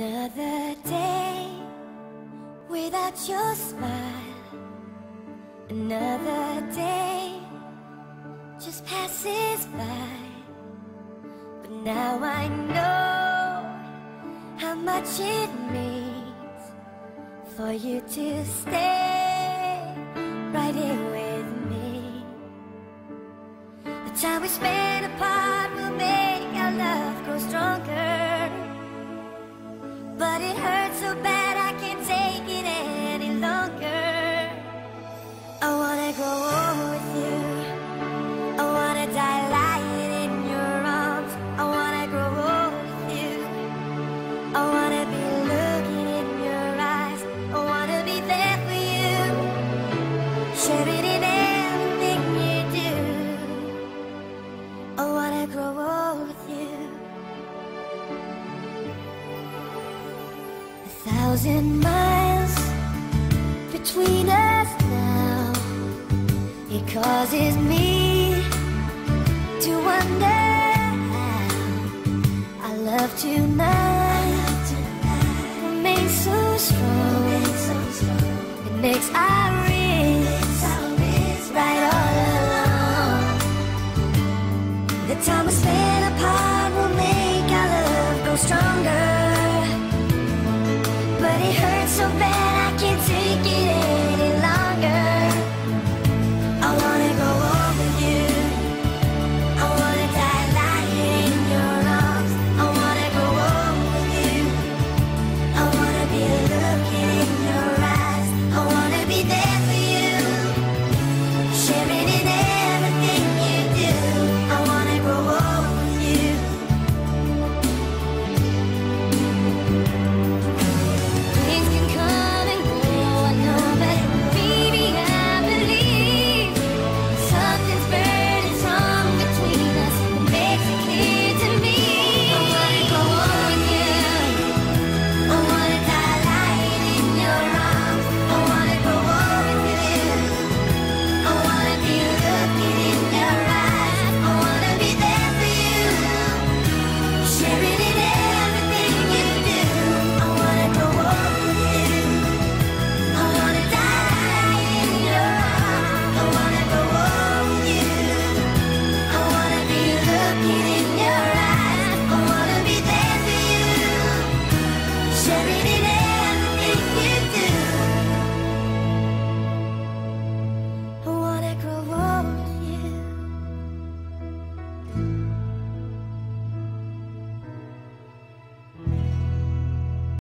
Another day without your smile. Another day just passes by. But now I know how much it means for you to stay right here with me. The time we spend apart Oh, I wanna grow old with you. A thousand miles between us now. It causes me to wonder how I love to time we spend apart will make our love stronger. But it hurts so bad I can't take it any longer. I wanna go home with you. I wanna die lying in your arms. I wanna go home with you. I wanna be looking in your eyes. I wanna be there for you, sharing it.